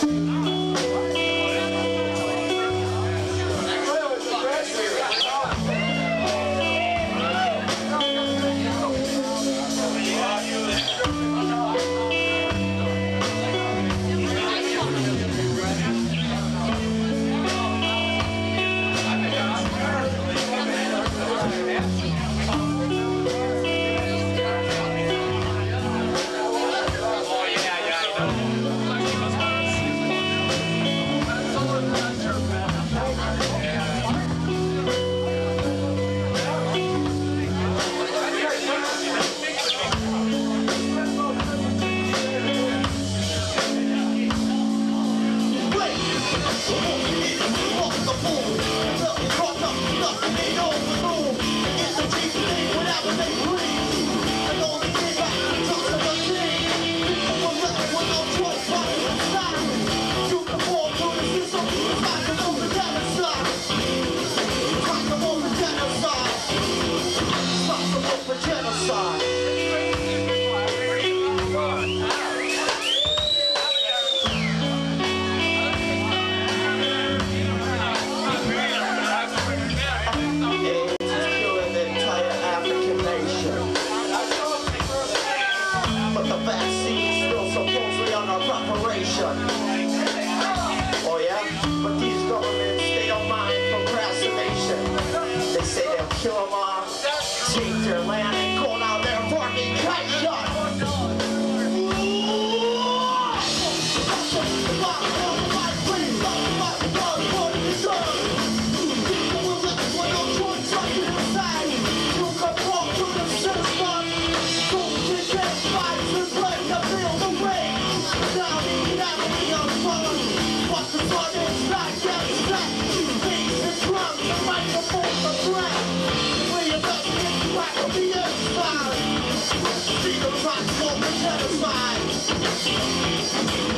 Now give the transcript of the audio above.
Bye. Chase their land and go down there fucking cut shot. Satisfied.